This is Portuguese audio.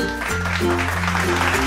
Obrigado.